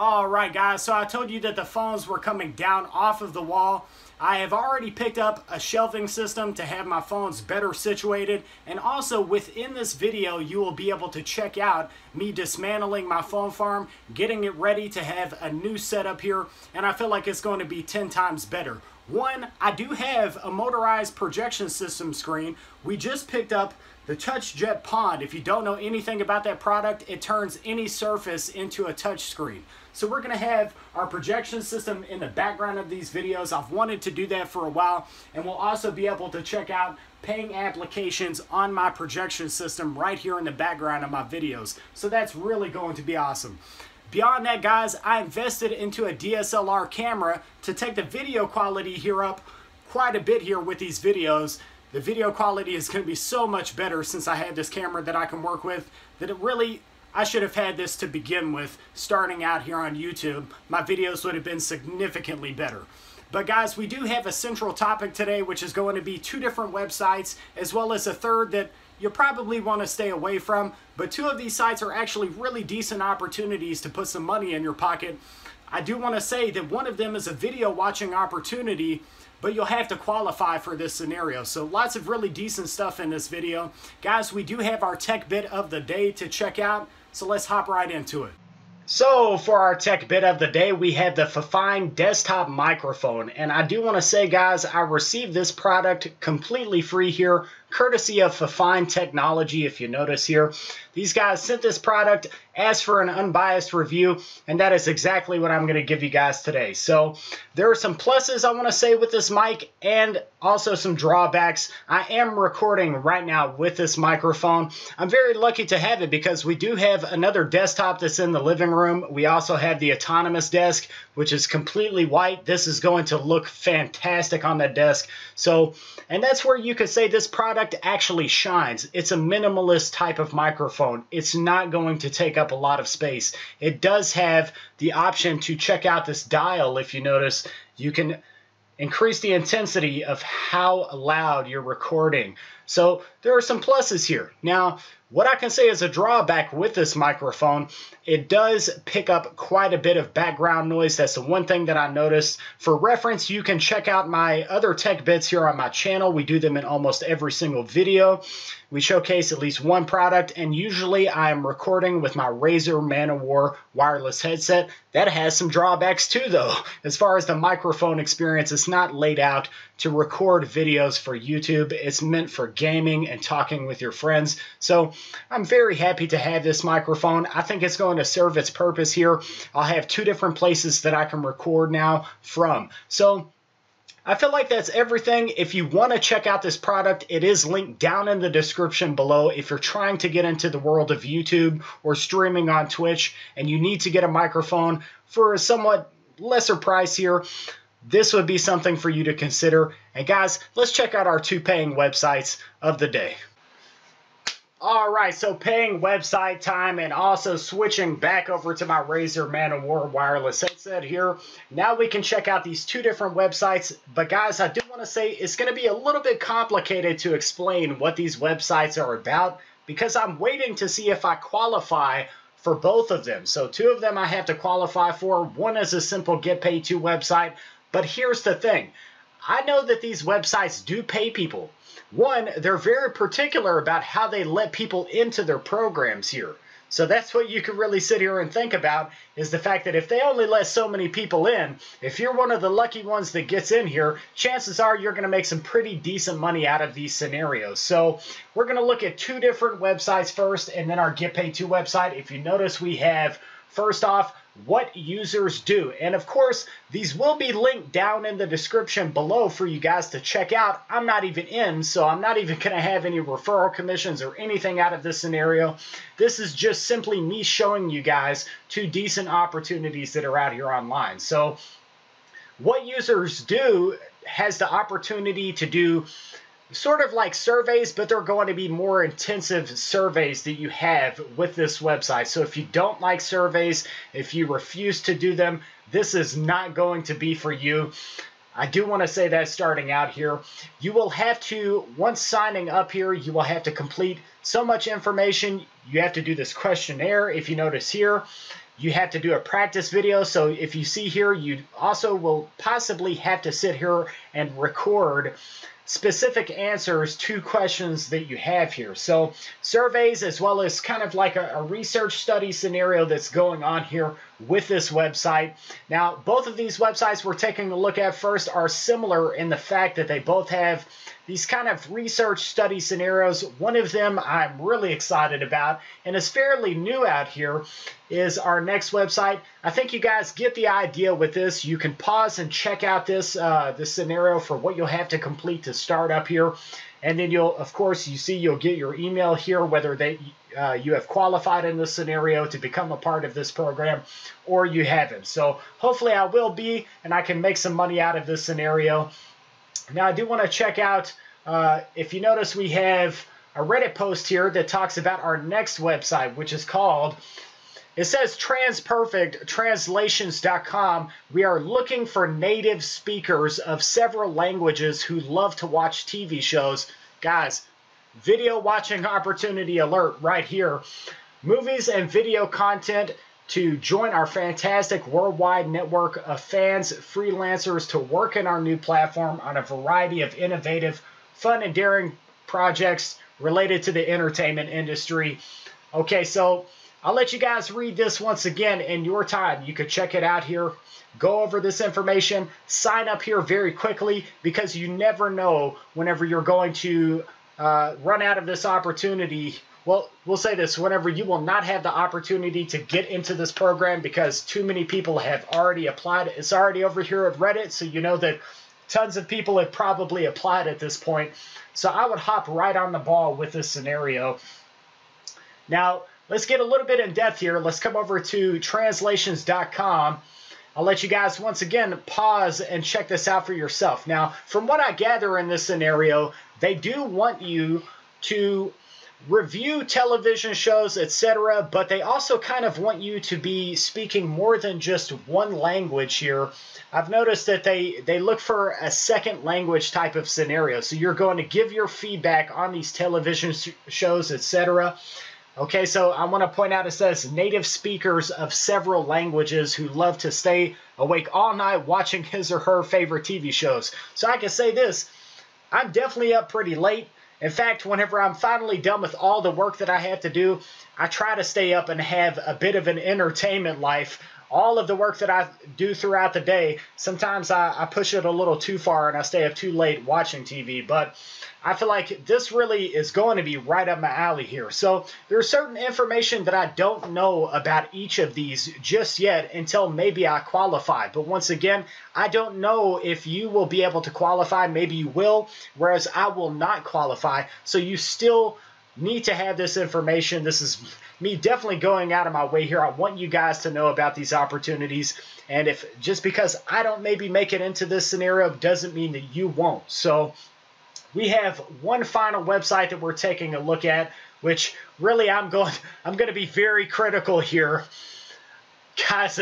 Alright guys, so I told you that the phones were coming down off of the wall. I have already picked up a shelving system to have my phones better situated and also within this video you will be able to check out me dismantling my phone farm, getting it ready to have a new setup here and I feel like it's going to be 10 times better. One, I do have a motorized projection system screen. We just picked up the TouchJet Pond. If you don't know anything about that product, it turns any surface into a touch screen. So we're to have our projection system in the background of these videos. I've wanted to do that for a while. And we'll also be able to check out paying applications on my projection system right here in the background of my videos. So that's really going to be awesome. Beyond that, guys, I invested into a DSLR camera to take the video quality here up quite a bit here with these videos. The video quality is going to be so much better since I have this camera that I can work with that it really I should have had this to begin with starting out here on YouTube. My videos would have been significantly better. But guys, we do have a central topic today, which is going to be two different websites, as well as a third that you'll probably want to stay away from. But two of these sites are actually really decent opportunities to put some money in your pocket. I do want to say that one of them is a video watching opportunity but you'll have to qualify for this scenario. So lots of really decent stuff in this video. Guys, we do have our tech bit of the day to check out. So let's hop right into it. So for our tech bit of the day, we have the Fifine desktop microphone. And I do want to say, guys, I received this product completely free here courtesy of Fifine Technology, if you notice here. These guys sent this product, asked for an unbiased review, and that is exactly what I'm going to give you guys today. So there are some pluses I want to say with this mic and also some drawbacks. I am recording right now with this microphone. I'm very lucky to have it because we do have another desktop that's in the living room. We also have the autonomous desk, which is completely white. This is going to look fantastic on that desk. So, and that's where you could say this product product actually shines. It's a minimalist type of microphone. It's not going to take up a lot of space. It does have the option to check out this dial if you notice. You can increase the intensity of how loud you're recording. So there are some pluses here. Now, what I can say is a drawback with this microphone, it does pick up quite a bit of background noise. That's the one thing that I noticed. For reference, you can check out my other tech bits here on my channel. We do them in almost every single video. We showcase at least one product, and usually I am recording with my Razer ManO'War wireless headset. That has some drawbacks too, though. As far as the microphone experience, it's not laid out to record videos for YouTube. It's meant for gaming and talking with your friends. So I'm very happy to have this microphone. I think it's going to serve its purpose here. I'll have two different places that I can record now from. So I feel like that's everything. If you want to check out this product, it is linked down in the description below. If you're trying to get into the world of YouTube or streaming on Twitch and you need to get a microphone for a somewhat lesser price here, this would be something for you to consider. And guys, let's check out our two paying websites of the day. All right, so paying website time and also switching back over to my Razer ManO'War wireless headset here. Now we can check out these two different websites. But guys, I do want to say it's going to be a little bit complicated to explain what these websites are about because I'm waiting to see if I qualify for both of them. So two of them I have to qualify for. One is a simple get paid to website. But here's the thing. I know that these websites do pay people. One, they're very particular about how they let people into their programs here. So that's what you can really sit here and think about is the fact that if they only let so many people in, if you're one of the lucky ones that gets in here, chances are you're going to make some pretty decent money out of these scenarios. So we're going to look at two different websites first and then our Get Paid To website. If you notice, we have first off what users do. And of course, these will be linked down in the description below for you guys to check out. I'm not even in, so I'm not even going to have any referral commissions or anything out of this scenario. This is just simply me showing you guys two decent opportunities that are out here online. So what users do has the opportunity to do sort of like surveys, but they're going to be more intensive surveys that you have with this website. So if you don't like surveys, if you refuse to do them, this is not going to be for you. I do want to say that starting out here, you will have to, once signing up here, you will have to complete so much information. You have to do this questionnaire, if you notice here. You have to do a practice video. So if you see here, you also will possibly have to sit here and record specific answers to questions that you have here. So surveys as well as kind of like a, a, research study scenario that's going on here with this website. Now, both of these websites we're taking a look at first are similar in the fact that they both have these kind of research study scenarios. One of them I'm really excited about and is fairly new out here is our next website. I think you guys get the idea with this. You can pause and check out this, uh, this scenario for what you'll have to complete to start up here. And then you'll, of course, you see you'll get your email here, whether they uh, you have qualified in this scenario to become a part of this program or you haven't. So hopefully I will be and I can make some money out of this scenario. Now, I do want to check out, uh, if you notice, we have a Reddit post here that talks about our next website, which is called, it says transperfect translations.com. We are looking for native speakers of several languages who love to watch TV shows. Guys, video watching opportunity alert right here. Movies and video content to join our fantastic worldwide network of fans, freelancers to work in our new platform on a variety of innovative, fun, and daring projects related to the entertainment industry. Okay, so I'll let you guys read this once again in your time. You could check it out here. Go over this information. Sign up here very quickly because you never know whenever you're going to uh, run out of this opportunity well, we'll say this whenever you will not have the opportunity to get into this program because too many people have already applied. It's already over here at Reddit, so you know that tons of people have probably applied at this point. So I would hop right on the ball with this scenario. Now, let's get a little bit in depth here. Let's come over to translations.com. I'll let you guys once again pause and check this out for yourself. Now, from what I gather in this scenario, they do want you to review television shows, etc., but they also kind of want you to be speaking more than just one language here. I've noticed that they, they look for a second language type of scenario. So you're going to give your feedback on these television shows, etc. Okay, so I want to point out it says native speakers of several languages who love to stay awake all night watching his or her favorite TV shows. So I can say this I'm definitely up pretty late. In fact, whenever I'm finally done with all the work that I have to do, I try to stay up and have a bit of an entertainment life. All of the work that I do throughout the day, sometimes I, I push it a little too far and I stay up too late watching TV. But I feel like this really is going to be right up my alley here. So there's certain information that I don't know about each of these just yet until maybe I qualify. But once again, I don't know if you will be able to qualify. Maybe you will, whereas I will not qualify. So you still need to have this information. This is me definitely going out of my way here. I want you guys to know about these opportunities. And if just because I don't maybe make it into this scenario doesn't mean that you won't. So we have one final website that we're taking a look at, which really I'm going I'm going to be very critical here. Guys,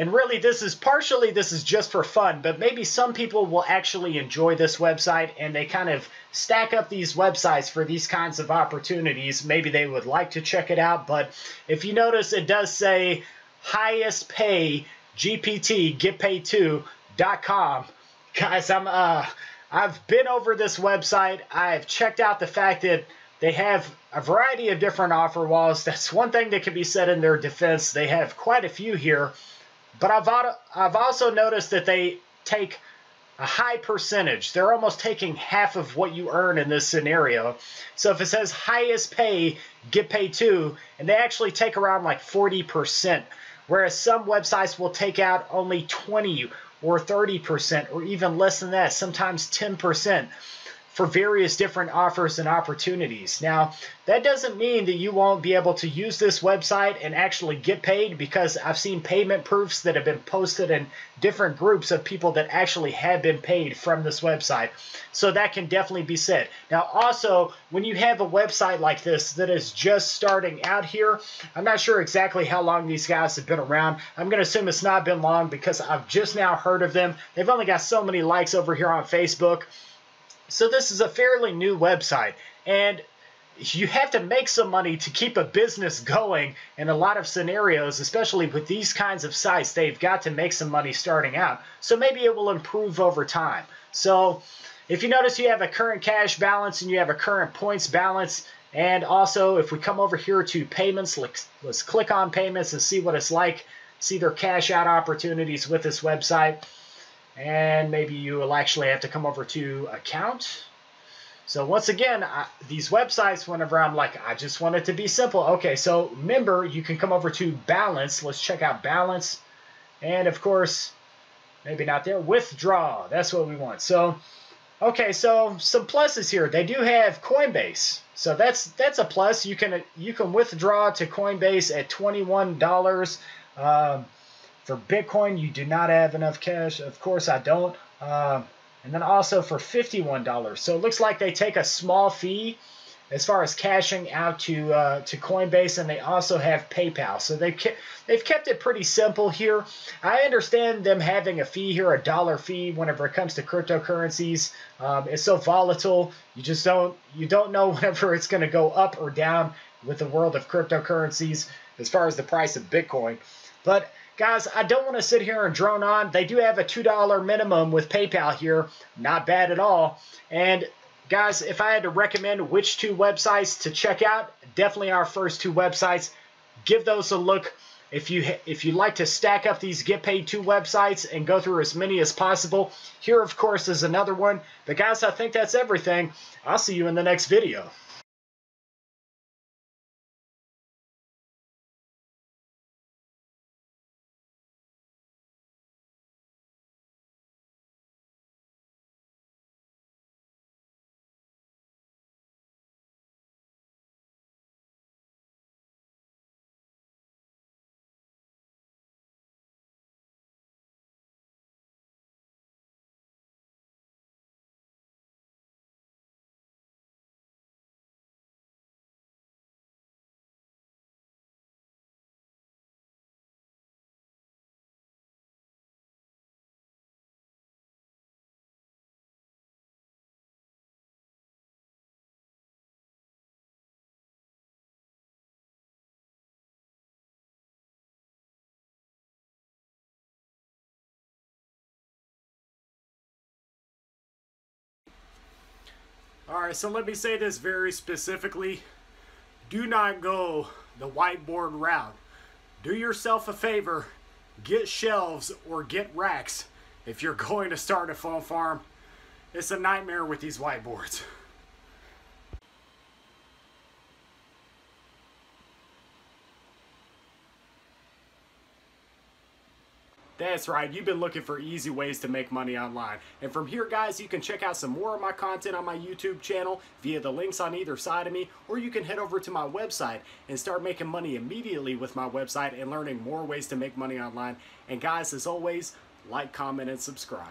and really this is partially this is just for fun, but maybe some people will actually enjoy this website and they kind of stack up these websites for these kinds of opportunities. Maybe they would like to check it out, but if you notice it does say highest pay GPT get paid to.com. Guys, I'm uh I've been over this website. I've checked out the fact that they have a variety of different offer walls. That's one thing that can be said in their defense. They have quite a few here. But I've, I've also noticed that they take a high percentage. They're almost taking half of what you earn in this scenario. So if it says highest pay, get paid to, and they actually take around like 40%, whereas some websites will take out only 20 or 30% or even less than that, sometimes 10%. For various different offers and opportunities. Now, that doesn't mean that you won't be able to use this website and actually get paid because I've seen payment proofs that have been posted in different groups of people that actually have been paid from this website. So that can definitely be said. Now, also, when you have a website like this that is just starting out here, I'm not sure exactly how long these guys have been around. I'm going to assume it's not been long because I've just now heard of them. They've only got so many likes over here on Facebook. So this is a fairly new website. And you have to make some money to keep a business going in a lot of scenarios, especially with these kinds of sites. They've got to make some money starting out. So maybe it will improve over time. So if you notice you have a current cash balance and you have a current points balance, and also if we come over here to payments, let's, let's click on payments and see what it's like, see their cash out opportunities with this website. And maybe you will actually have to come over to account so once again, I, these websites, whenever I'm like, I just want it to be simple. Okay, so remember, you can come over to balance. Let's check out balance. And of course, maybe not there, withdraw. That's what we want. So, okay, so some pluses here. They do have Coinbase. So that's that's a plus. You can you can withdraw to Coinbase at $21. Um, for Bitcoin, you do not have enough cash. Of course, I don't. Um, and then also for $51. So it looks like they take a small fee as far as cashing out to uh, to Coinbase, and they also have PayPal. So they ke- they've kept it pretty simple here. I understand them having a fee here, a dollar fee, whenever it comes to cryptocurrencies. Um, it's so volatile, you just don't you don't know whenever it's going to go up or down with the world of cryptocurrencies as far as the price of Bitcoin. But Guys, I don't want to sit here and drone on. They do have a $2 minimum with PayPal here. Not bad at all. And guys, if I had to recommend which two websites to check out, definitely our first two websites. Give those a look. If you if you like to stack up these Get Paid 2 websites and go through as many as possible, here of course is another one. But guys, I think that's everything. I'll see you in the next video. Alright, so let me say this very specifically. Do not go the whiteboard route. Do yourself a favor, get shelves or get racks if you're going to start a phone farm. It's a nightmare with these whiteboards. That's right, you've been looking for easy ways to make money online. And from here, guys, you can check out some more of my content on my YouTube channel via the links on either side of me, or you can head over to my website and start making money immediately with my website and learning more ways to make money online. And guys, as always, like, comment, and subscribe.